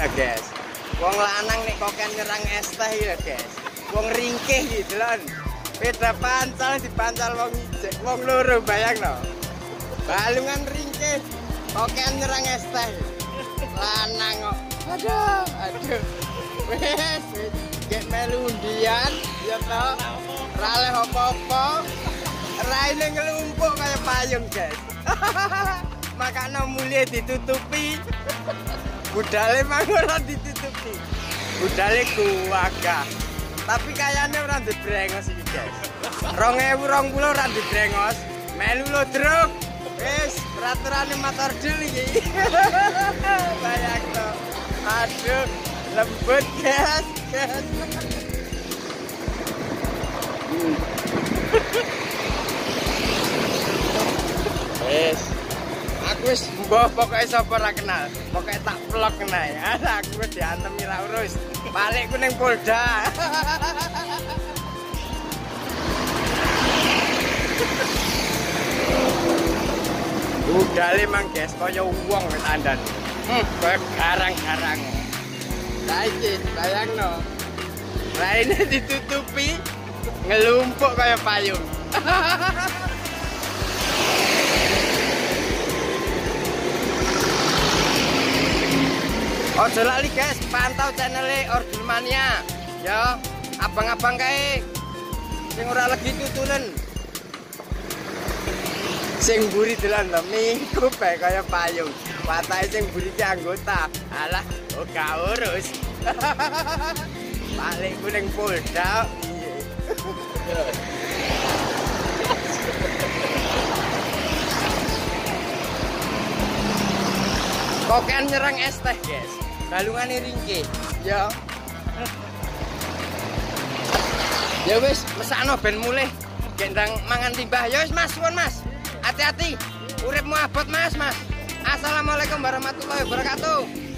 Ya guys, wong lanang nek koken nyerang es teh ya guys. Wong ringkih gitu lho. Beda pancal dipancal wong ijek, wong loro bayangno. Balungan ringkih koken nyerang es teh. Lanang kok. Aduh, aduh. Wes. Gek melu undian, ya toh. Rale apa-apa. Raine ngelumpuk kayak payung, guys. Makanya mulia ditutupi. Budale mang ora ditutupi. Budale kuwaga. Tapi kayaknya orang dibrengos iki, guys. 2020 ora dibrengos. Melu lo druk. Wis, peraturan motor dulu iki. Bayang. Aduh, lembut, guys. guys. Wis mbah pokoke sapa ora kenal. Pokoke tak vlog kena ya. Aku wis diantemi ra urus. Balik ku ning Polda. Budale mang guys kaya wong wis andan. Hmm, kaya garang-garang. Saiki bayangno. Raine ditutupi ngelumpuk kaya payung. Ojo lali guys, pantau channelnya Ordul Mania. Ya, abang-abang kae sing ora legi tutulen. Sing mburi dolan to minggu bae kaya payung. Patahe sing mburi ki anggota. Alah, oh gak urus. Balik kuning Polda. Koken nyerang es teh, guys. Balungane ringke. Ya. Ya wis, mesakno ben mulih. Gendang mangan timbah. Ya wis, Mas, suwun, Mas. Hati-hati. Uripmu abot, Mas, Mas. Assalamualaikum warahmatullahi wabarakatuh.